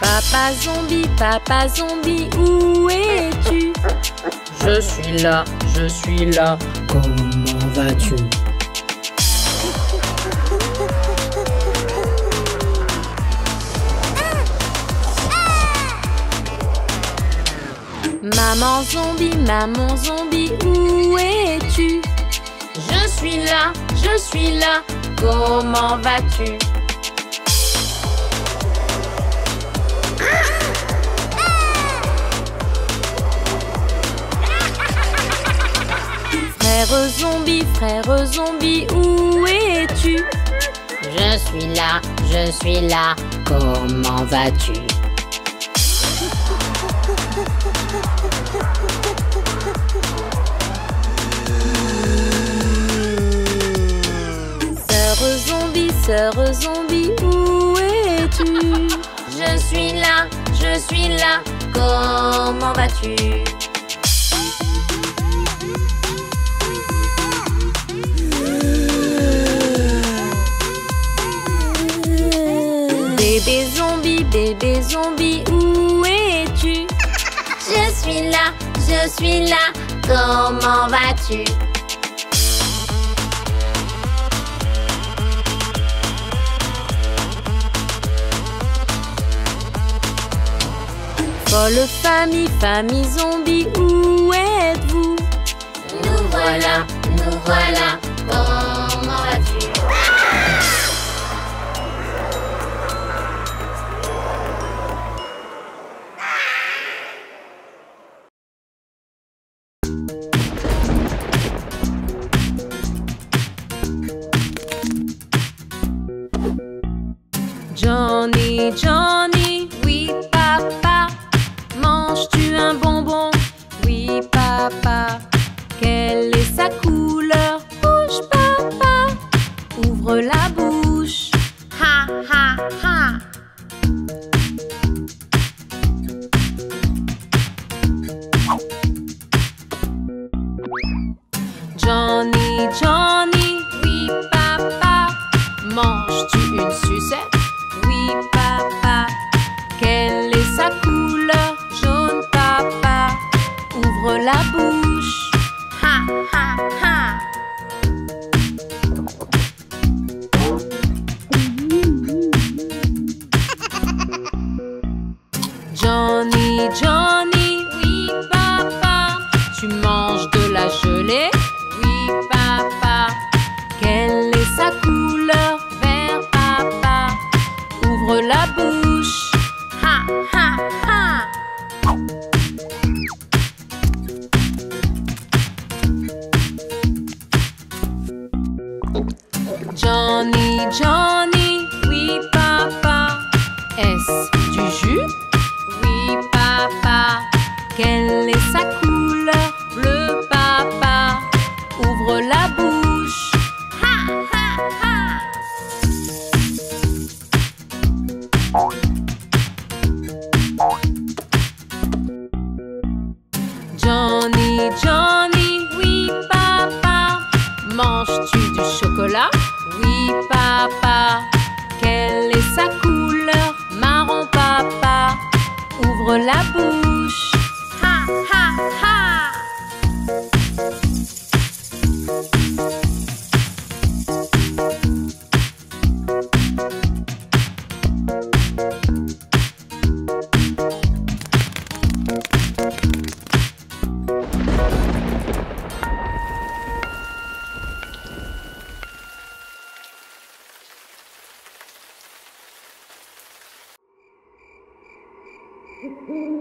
Papa zombie, papa zombie, où es-tu? Je suis là, je suis là, comment vas-tu? Maman zombie, maman zombie, où es-tu? Je suis là, je suis là, comment vas-tu? Frère zombie, frère zombie, où es-tu? Je suis là, je suis là, comment vas-tu? Sœur zombie, sœur zombie, où es-tu? Je suis là, je suis là, comment vas-tu? Zombie, bébé zombie, où es-tu? Je suis là, je suis là, comment vas-tu? Folle famille, famille zombie, où êtes-vous? Nous voilà, nous voilà, comment vas-tu? Johnny, oui papa, tu manges de la gelée. Oui papa, quelle est sa couleur Vert papa, ouvre la bouche. Ha ha ha. Johnny, Johnny, oui papa, est-ce ouvre la bouche.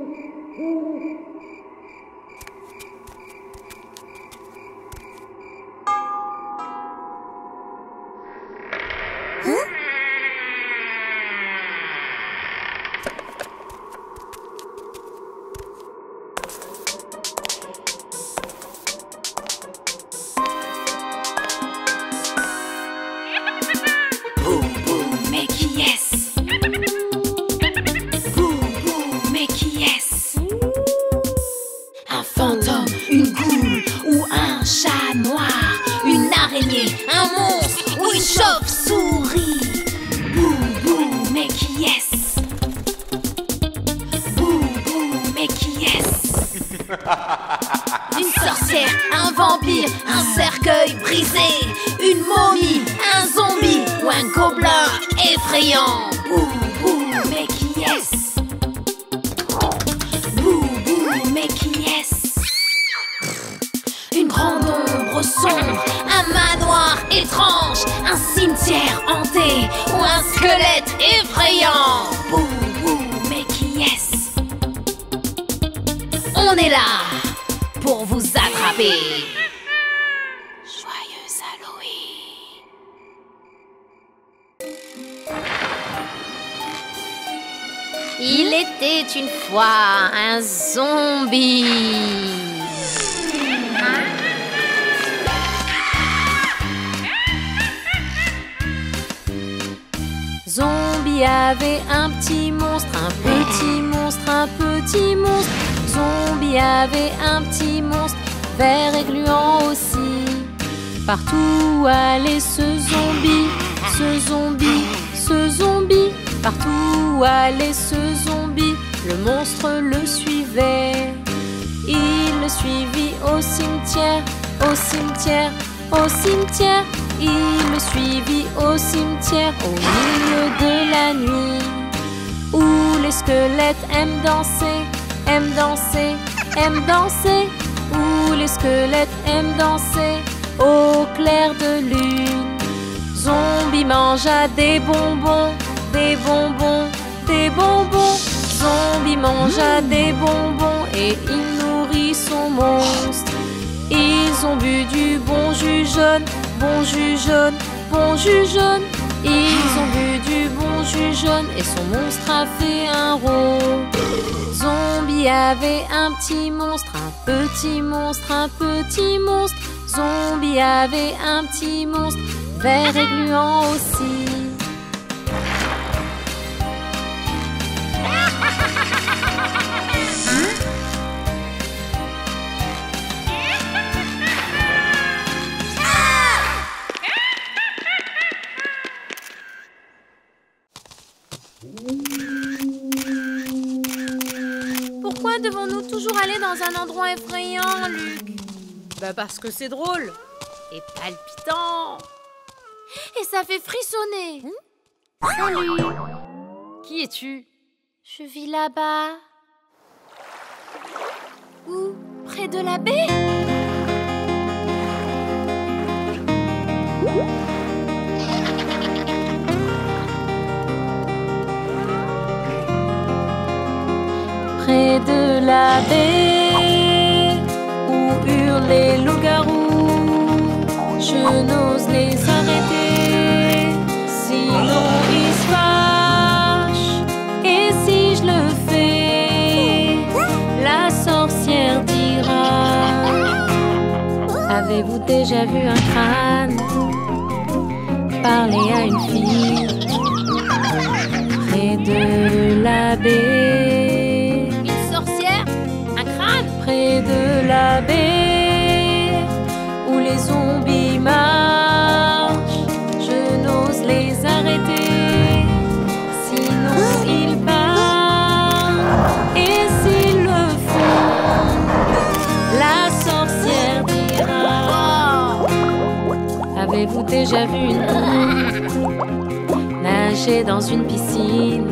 Mm-hmm. Cimetière, un vampire, un cercueil brisé, une momie, un zombie ou un gobelin effrayant. Bouh, bouh, mais qui est-ce? Bouh, bouh, mais qui est-ce? Une grande ombre sombre, un manoir étrange, un cimetière hanté ou un squelette effrayant. Bouh, bouh, mais qui est-ce? On est là attraper. Joyeux Halloween. Il était une fois un zombie. Zombie avait un petit monstre, un petit monstre, un petit monstre. Zombie avait un petit monstre, vert et gluant aussi. Partout allait ce zombie, ce zombie, ce zombie. Partout allait ce zombie, le monstre le suivait. Il le suivit au cimetière, au cimetière, au cimetière. Il le suivit au cimetière au milieu de la nuit. Où les squelettes aiment danser, aiment danser, aiment danser. Les squelettes aiment danser au clair de lune. Zombie mangea des bonbons, des bonbons, des bonbons. Zombie mangea des bonbons et il nourrit son monstre. Ils ont bu du bon jus jaune, bon jus jaune, bon jus jaune. Ils ont bu du bon jus jaune et son monstre a fait un rôle. Zombie avait un petit monstre, un petit monstre, un petit monstre. Zombie avait un petit monstre, vert et gluant aussi. Pourquoi devons-nous toujours aller dans un endroit effrayant, Luc Bah parce que c'est drôle et palpitant. Et ça fait frissonner. Salut Qui es-tu? Je vis là-bas. Où? Près de la baie? La baie où hurlent les loups-garous, je n'ose les arrêter, sinon ils se. Et si je le fais, la sorcière dira Avez-vous déjà vu un crâne parler à une fille près de la baie déjà vu une nager dans une piscine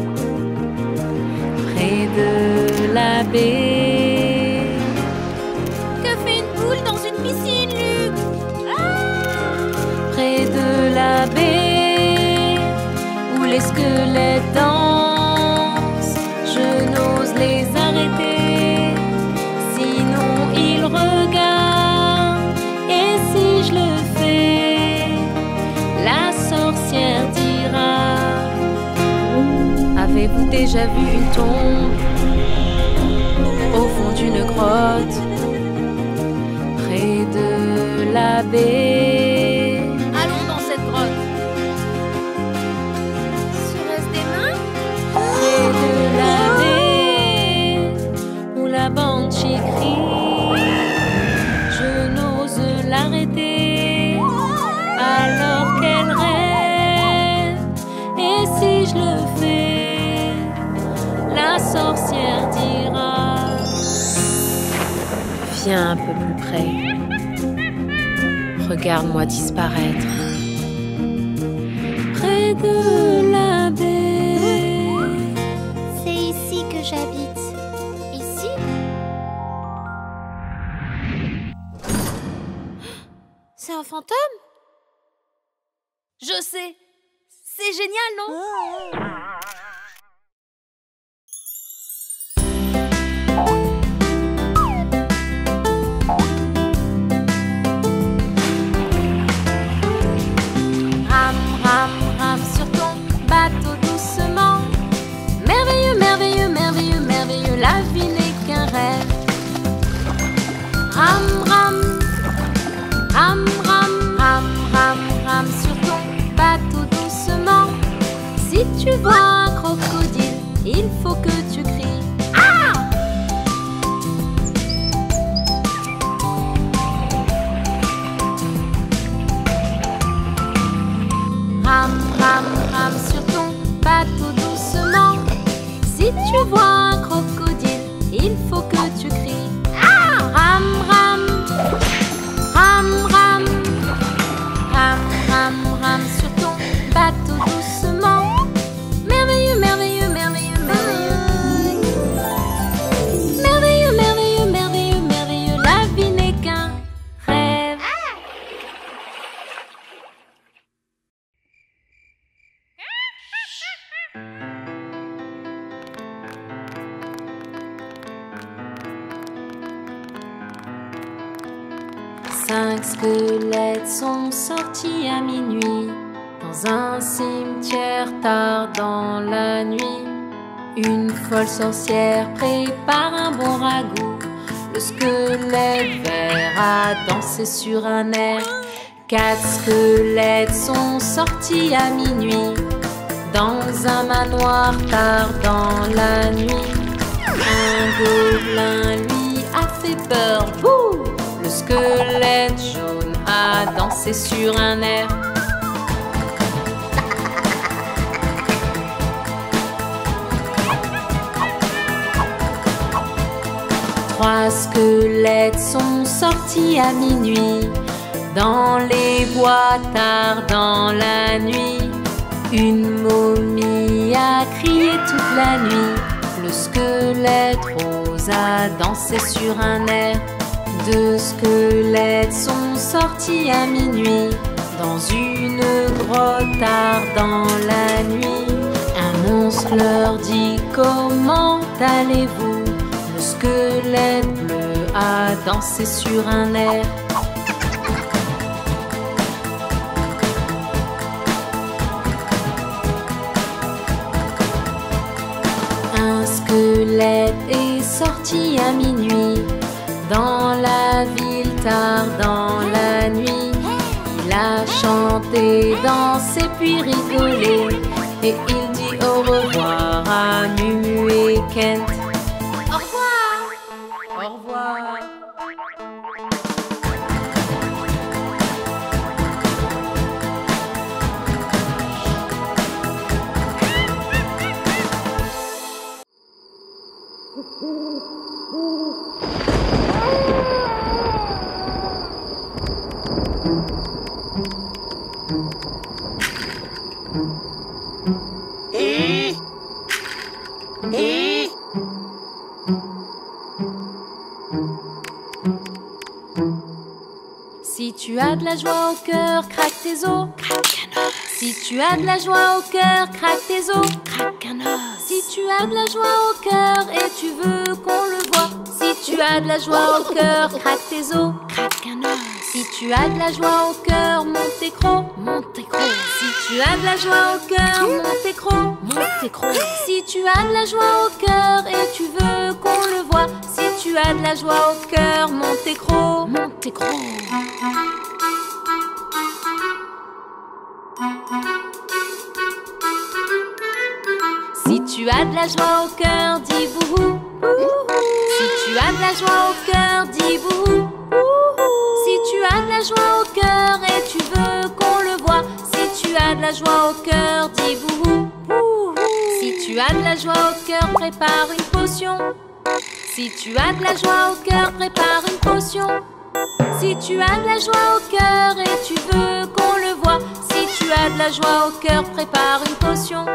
près de la baie. Que fait une poule dans une piscine, Luc? Près de la baie. Où les squelettes dansent. Déjà vu une tombe au fond d'une grotte près de la baie Viens un peu plus près. Regarde-moi disparaître. Près de la baie. C'est ici que j'habite. Ici? C'est un fantôme? Je sais. C'est génial, non? Ram, squelettes sont sortis à minuit dans un cimetière tard dans la nuit. Une folle sorcière prépare un bon ragoût. Le squelette vert a dansé sur un air. Quatre squelettes sont sortis à minuit dans un manoir tard dans la nuit. Un gobelin lui a fait peur. Bouh squelette jaune a dansé sur un air. Trois squelettes sont sortis à minuit dans les bois tard dans la nuit. Une momie a crié toute la nuit. Le squelette rose a dansé sur un air. Deux squelettes sont sortis à minuit dans une grotte dans la nuit. Un monstre leur dit comment allez-vous? Le squelette bleu a dansé sur un air. Un squelette est sorti à minuit dans dans la nuit. Il a chanté, dansé puis rigolé et il dit au revoir à Mumu et. La joie au cœur, craque tes os. Si tu as de la joie au cœur, craque tes os. Si tu as de la joie au cœur et tu veux qu'on le voit. Si tu as de la joie au cœur, craque tes os. Si tu as de la joie au cœur, monte tes crocs. Monte tes crocs. Si tu as de la joie au cœur, monte tes crocs. Monte tes crocs. Si tu as de la joie au cœur et tu veux qu'on le voit. Si tu as de la joie au cœur, monte tes crocs. Monte tes crocs. Si tu as de la joie au cœur, dis bouhou. Si tu as de la joie au cœur, dis bouhou. Si tu as de la joie au cœur et tu veux qu'on le voit. Si tu as de la joie au cœur, dis bouhou. Si tu as de la joie au cœur, prépare une potion. Si tu as de la joie au cœur, prépare une potion. Si tu as de la joie au cœur et tu veux qu'on le voit, si tu as de la joie au cœur, prépare une potion.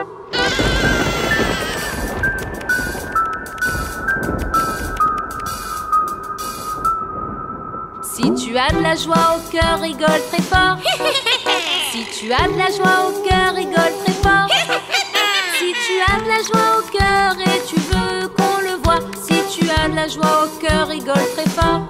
As de la joie au cœur, rigole très fort. Si tu as de la joie au cœur, rigole très fort. Si tu as de la joie au cœur et tu veux qu'on le voit, si tu as de la joie au cœur, rigole très fort.